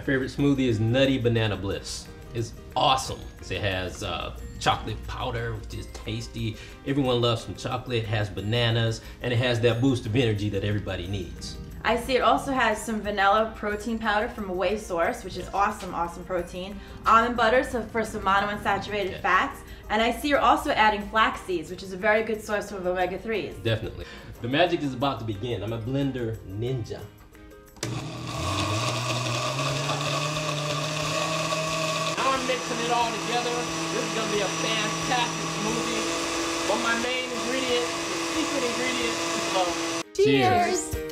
favorite smoothie is Nutty Banana Bliss. It's awesome. It has uh, chocolate powder, which is tasty. Everyone loves some chocolate. It has bananas, and it has that boost of energy that everybody needs. I see it also has some vanilla protein powder from a whey source, which is awesome, awesome protein. Almond butter, so for some monounsaturated Yeah. fats. And I see you're also adding flax seeds, which is a very good source of omega 3s. Definitely. The magic is about to begin. I'm a blender ninja. I'm mixing it all together. This is gonna be a fantastic smoothie. But my main ingredient, the secret ingredient is love. Cheers.